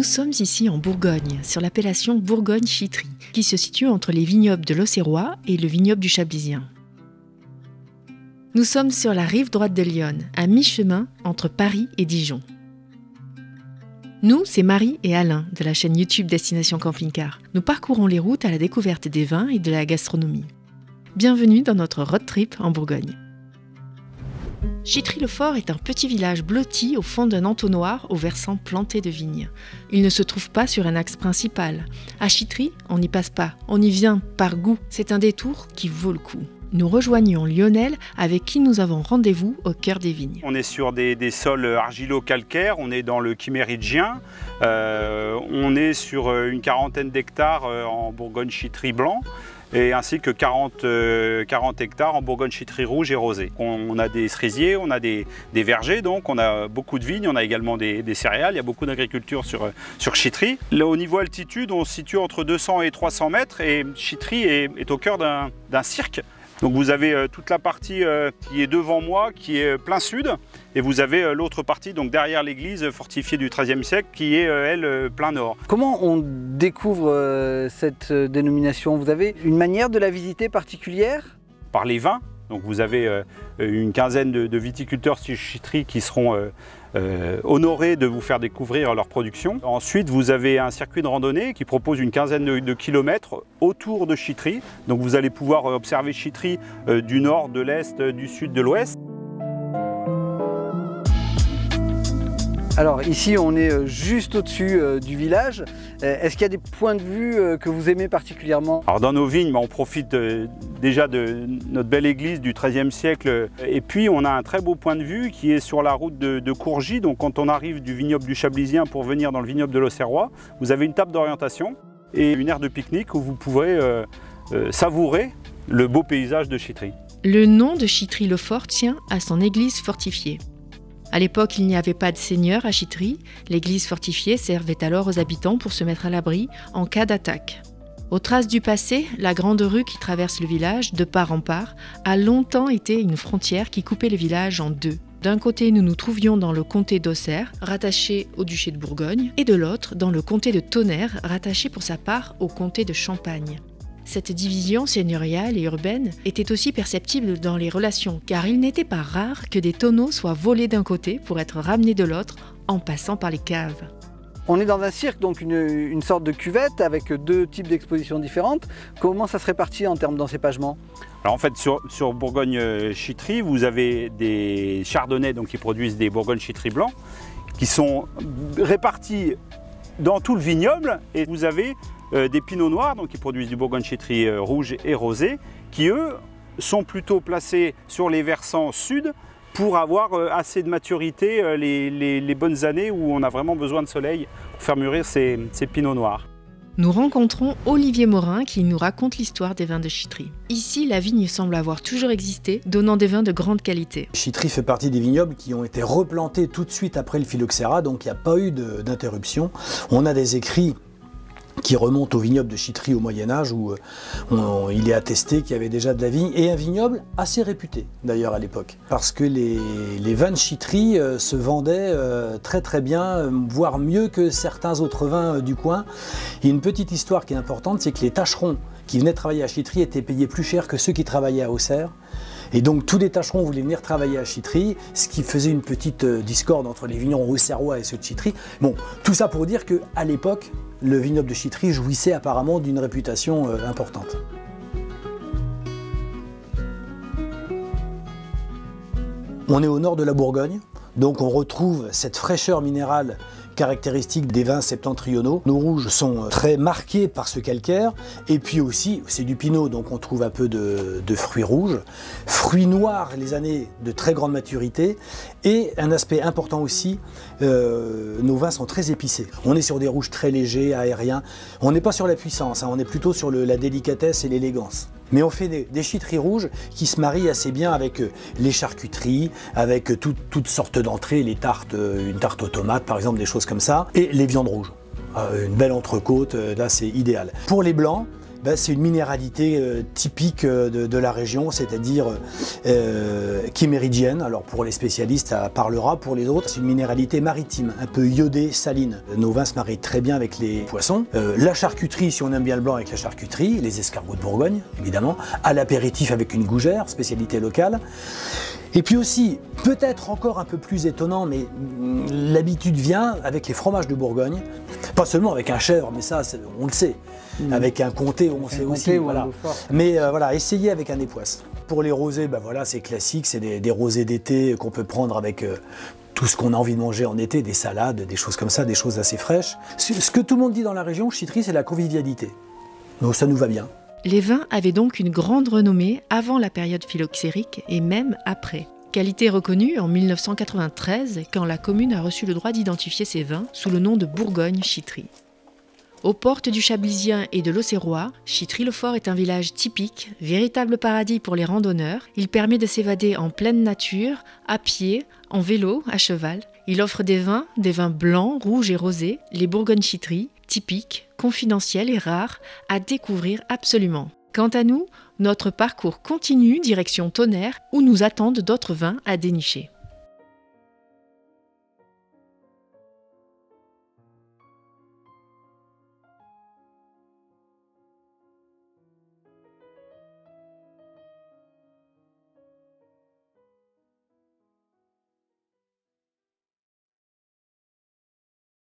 Nous sommes ici en Bourgogne, sur l'appellation Bourgogne-Chitry, qui se situe entre les vignobles de l'Auxerrois et le vignoble du Chablisien. Nous sommes sur la rive droite de Lyon, à mi-chemin entre Paris et Dijon. Nous, c'est Marie et Alain de la chaîne YouTube Destination Camping Car. Nous parcourons les routes à la découverte des vins et de la gastronomie. Bienvenue dans notre road trip en Bourgogne. Chitry-le-Fort est un petit village blotti au fond d'un entonnoir au versant planté de vignes. Il ne se trouve pas sur un axe principal. À Chitry, on n'y passe pas, on y vient par goût. C'est un détour qui vaut le coup nous rejoignons Lionel avec qui nous avons rendez-vous au cœur des vignes. On est sur des, sols argilo-calcaires, on est dans le Chiméridgien, euh, on est sur euh, une quarantaine d'hectares euh, en Bourgogne-Chitry blanc et ainsi que 40, 40 hectares en Bourgogne-Chitry rouge et rosé. On, a des cerisiers, on a des, vergers, donc on a beaucoup de vignes, on a également des, céréales, il y a beaucoup d'agriculture sur, Chitry. Au niveau altitude, on se situe entre 200 et 300 mètres et Chitry est au cœur d'un cirque donc vous avez euh, toute la partie euh, qui est devant moi, qui est euh, plein sud, et vous avez l'autre partie, donc derrière l'église fortifiée du XIIIe siècle, qui est, elle, plein nord. Comment on découvre cette dénomination? Vous avez une manière de la visiter particulière? Par les vins. Donc vous avez une quinzaine de, viticulteurs chitteries qui seront euh, honorés de vous faire découvrir leur production. Ensuite, vous avez un circuit de randonnée qui propose une quinzaine de, kilomètres autour de Chitry. Donc vous allez pouvoir observer Chitry euh, du nord, de l'est, du sud, de l'ouest. Alors ici on est euh, juste au-dessus euh, du village. Euh, est-ce qu'il y a des points de vue que vous aimez particulièrement? Alors dans nos vignes, on profite déjà de notre belle église du XIIIe siècle. Et puis on a un très beau point de vue qui est sur la route de, Courgy. Donc quand on arrive du vignoble du Chablisien pour venir dans le vignoble de l'Auxerrois, vous avez une table d'orientation et une aire de pique-nique où vous pourrez savourer le beau paysage de Chitry. Le nom de Chitry-le-Fort tient à son église fortifiée. À l'époque, il n'y avait pas de seigneur à Chitry. L'église fortifiée servait alors aux habitants pour se mettre à l'abri en cas d'attaque. Aux traces du passé, la grande rue qui traverse le village, de part en part, a longtemps été une frontière qui coupait le village en deux. D'un côté, nous nous trouvions dans le comté d'Auxerre, rattaché au duché de Bourgogne, et de l'autre, dans le comté de Tonnerre, rattaché pour sa part au comté de Champagne. Cette division seigneuriale et urbaine était aussi perceptible dans les relations, car il n'était pas rare que des tonneaux soient volés d'un côté pour être ramenés de l'autre en passant par les caves. On est dans un cirque, donc une, sorte de cuvette avec deux types d'expositions différentes. Comment ça se répartit en termes d'encépagement? Alors en fait sur, Bourgogne-Chitry, vous avez des chardonnays donc, qui produisent des Bourgogne-Chitry blancs qui sont répartis dans tout le vignoble et vous avez euh, des pinots noirs, donc qui produisent du bourgogne-chétri euh, rouge et rosé, qui eux sont plutôt placés sur les versants sud pour avoir euh, assez de maturité les, bonnes années où on a vraiment besoin de soleil pour faire mûrir ces, ces pinots noirs. Nous rencontrons Olivier Morin qui nous raconte l'histoire des vins de Chitry. Ici, la vigne semble avoir toujours existé, donnant des vins de grande qualité. Chitry fait partie des vignobles qui ont été replantés tout de suite après le phylloxéra, donc il n'y a pas eu d'interruption. On a des écrits qui remonte au vignoble de Chitry au Moyen Âge où euh, il est attesté qu'il y avait déjà de la vigne et un vignoble assez réputé d'ailleurs à l'époque parce que les, vins de Chitry euh, se vendaient euh, très très bien voire mieux que certains autres vins du coin. A une petite histoire qui est importante c'est que les tâcherons qui venaient travailler à Chitry étaient payés plus cher que ceux qui travaillaient à Auxerre et donc tous les tâcherons voulaient venir travailler à Chitry, ce qui faisait une petite discorde entre les vignerons auxerrois et ceux de Chitry. Bon, tout ça pour dire qu'à l'époque, le vignoble de Chitry jouissait apparemment d'une réputation euh, importante. On est au nord de la Bourgogne, donc on retrouve cette fraîcheur minérale caractéristique des vins septentrionaux. Nos rouges sont très marqués par ce calcaire. Et puis aussi, c'est du pinot, donc on trouve un peu de, fruits rouges. Fruits noirs, les années de très grande maturité. Et un aspect important aussi, euh, nos vins sont très épicés. On est sur des rouges très légers, aériens. On n'est pas sur la puissance, hein. on est plutôt sur la délicatesse et l'élégance. Mais on fait des, des, rouges qui se marient assez bien avec euh, les charcuteries, avec euh, toutes sortes d'entrées, les tartes, euh, une tarte aux tomates par exemple, des choses comme ça, et les viandes rouges. une belle entrecôte, là c'est idéal. Pour les blancs, ben, c'est une minéralité euh, typique euh, de, la région, c'est-à-dire euh, qui est méridienne. Alors pour les spécialistes, ça parlera. Pour les autres, c'est une minéralité maritime, un peu iodée, saline. Nos vins se marient très bien avec les poissons. la charcuterie, si on aime bien le blanc avec la charcuterie, les escargots de Bourgogne, évidemment. À l'apéritif avec une gougère, spécialité locale. Et puis aussi, peut-être encore un peu plus étonnant, mais mm, l'habitude vient avec les fromages de Bourgogne. Pas seulement avec un chèvre, mais ça, on le sait. Mm. Avec un comté, on sait aussi. Voilà. Mais euh, voilà, essayez avec un époisse. Pour les rosés, ben voilà, c'est classique, c'est des, rosés d'été qu'on peut prendre avec euh, tout ce qu'on a envie de manger en été, des salades, des choses comme ça, des choses assez fraîches. Ce que tout le monde dit dans la région, Chitry, c'est la convivialité. Donc ça nous va bien. Les vins avaient donc une grande renommée avant la période phylloxérique et même après. Qualité reconnue en 1993 quand la commune a reçu le droit d'identifier ses vins sous le nom de Bourgogne-Chitry. Aux portes du Chablisien et de l'Auxerrois, Chitry-le-Fort est un village typique, véritable paradis pour les randonneurs. Il permet de s'évader en pleine nature, à pied, en vélo, à cheval. Il offre des vins, des vins blancs, rouges et rosés, les Bourgogne-Chitry, typiques, confidentiels et rares, à découvrir absolument. Quant à nous, notre parcours continue direction Tonnerre où nous attendent d'autres vins à dénicher.